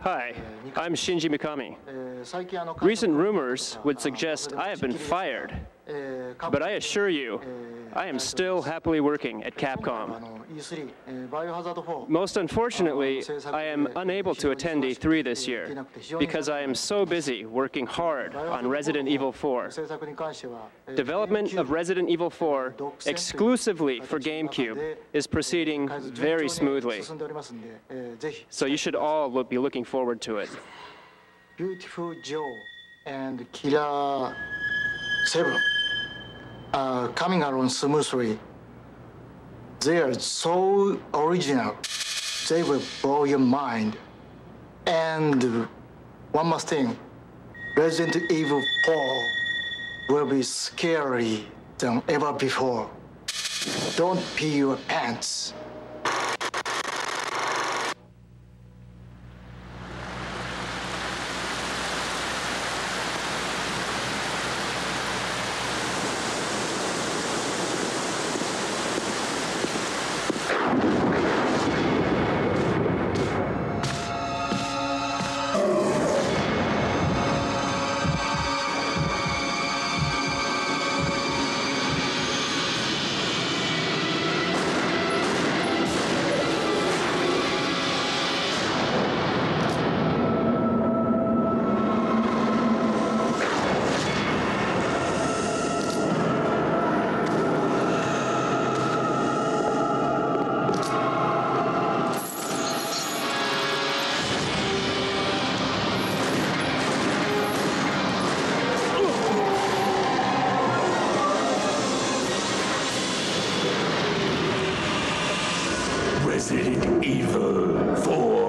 Hi, I'm Shinji Mikami. Recent rumors would suggest I have been fired. But I assure you, I am still happily working at Capcom. Most unfortunately, I am unable to attend E3 this year because I am so busy working hard on Resident Evil 4. Development of Resident Evil 4 exclusively for GameCube is proceeding very smoothly. So you should all be looking forward to it. Viewtiful Joe and Killer Seven are coming along smoothly. They are so original. They will blow your mind. And one more thing Resident Evil 4 will be scary than ever before. Don't pee your pants. Evil 4.